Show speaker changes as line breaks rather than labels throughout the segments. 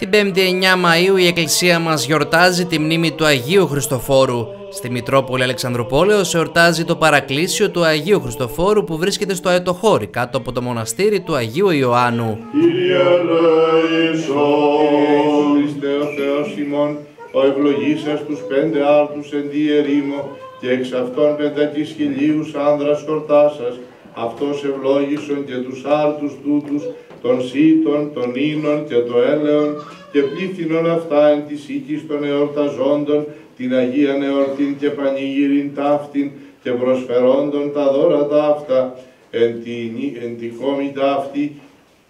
Την 5η 9 Μαΐου η Εκκλησία μας γιορτάζει τη μνήμη του Αγίου Χριστοφόρου. Στη Μητρόπολη Αλεξανδρουπόλεως εορτάζει το παρακλήσιο του Αγίου Χριστοφόρου που βρίσκεται στο Αετοχώρι κάτω από το μοναστήρι του Αγίου Ιωάννου.
Κύριε Λέησον, Χριστέ ο Θεός ημών, ο ευλογήσας τους πέντε άρτους εν τη ερήμο και εξ αυτών πεντακής χιλίους άνδρας χορτάσας, αυτός ευλόγησον και τους άρτους τούτους, των σύτων, των ίνων και το έλεον και πλήθυνον αυτά εν της οίκης των εορταζόντων, την Αγία Εορτήν και Πανηγύριν ταύτην και προσφερόντων τα δώρα ταύτα, εν τη, εν τη κόμη ταύτη,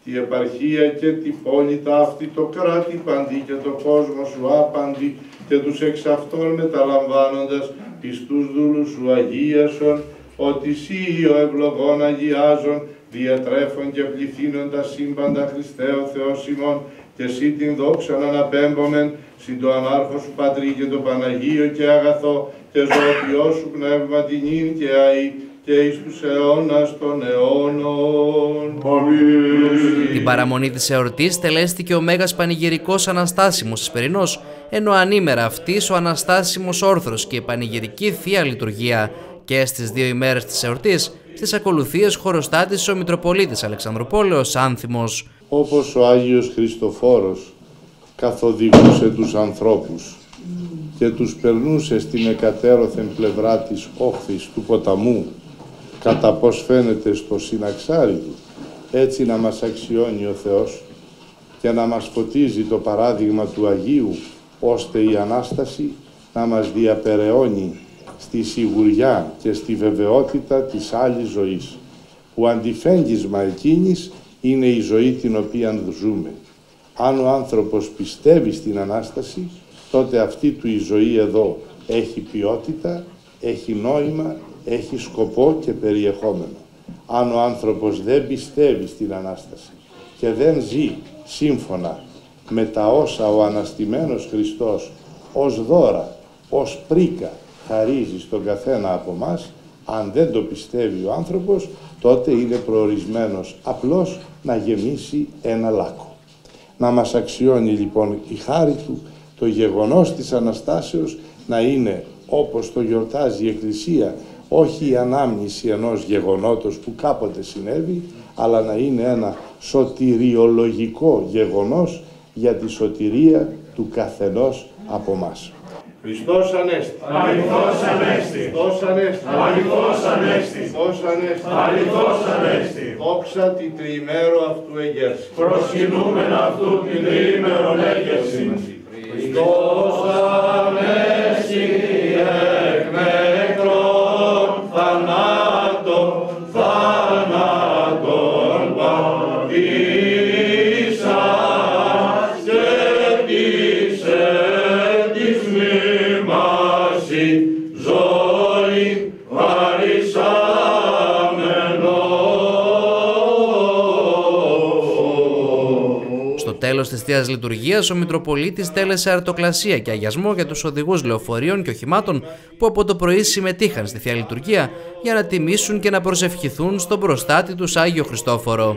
τη επαρχία και τη πόλη ταύτη, το κράτη παντή και το κόσμο σου άπαντη και τους εξ αυτών μεταλαμβάνοντας πιστούς δούλους σου αγίασον, ότι σύ ο ευλογών αγιάζων, διατρέφων και πληθύνων τα σύμπαντα Χριστέ ο Θεός ημών, και εσύ την δόξα να αναπέμπομεν, συν το ανάρχο σου Πατρί και το Παναγίο και αγαθό, και ζωοποιό σου πνεύμα την ίν και αή, και εις τους αιώνας των αιώνων. Αμήν.
Την παραμονή της εορτής τελέστηκε ο Μέγας Πανηγυρικός Αναστάσιμος Εσπερινός, ενώ ανήμερα αυτής ο Αναστάσιμος Όρθρος και η Πανηγυρική Θεία Λειτουργία και στις δύο ημέρες της εορτής στις ακολουθίες χωροστάτης ο Μητροπολίτης Αλεξανδροπόλεως Άνθιμος.
Όπως ο Άγιος Χριστοφόρος καθοδηγούσε τους ανθρώπους και τους περνούσε στην εκατέρωθεν πλευρά της όχθης του ποταμού κατά πως φαίνεται στο συναξάρι του, έτσι να μας αξιώνει ο Θεός και να μας φωτίζει το παράδειγμα του Αγίου, ώστε η Ανάσταση να μας διαπεραιώνει στη σιγουριά και στη βεβαιότητα της άλλης ζωής, που αντιφέγγισμα εκείνης είναι η ζωή την οποία ζούμε. Αν ο άνθρωπος πιστεύει στην Ανάσταση, τότε αυτή του η ζωή εδώ έχει ποιότητα, έχει νόημα, έχει σκοπό και περιεχόμενο. Αν ο άνθρωπος δεν πιστεύει στην Ανάσταση και δεν ζει σύμφωνα με τα όσα ο Αναστημένος Χριστός ως δώρα, ως πρίκα χαρίζει στον καθένα από μας, αν δεν το πιστεύει ο άνθρωπος, τότε είναι προορισμένος απλώς να γεμίσει ένα λάκκο. Να μας αξιώνει λοιπόν η χάρη του, το γεγονός της Αναστάσεως να είναι όπως το γιορτάζει η Εκκλησία, όχι η ανάμνηση ενός γεγονότος που κάποτε συνέβη, αλλά να είναι ένα σωτηριολογικό γεγονός για τη σωτηρία του καθενός από μας. Χριστός Ανέστη.
Αληθώς Ανέστη.
Χριστός Ανέστη.
Αληθώς Ανέστη.
Χριστός Ανέστη.
Αληθώς Ανέστη.
Δόξα τη τριημέρο αυτού εγέρση.
Προσκυνούμεν αυτού την τριήμερον έγκαιρση. Χριστός παρισάμενο.
Στο τέλος της Θείας Λειτουργίας, ο Μητροπολίτης τέλεσε αρτοκλασία και αγιασμό για τους οδηγούς λεωφορείων και οχημάτων που από το πρωί συμμετείχαν στη Θεία Λειτουργία για να τιμήσουν και να προσευχηθούν στον προστάτη τους Άγιο Χριστόφορο.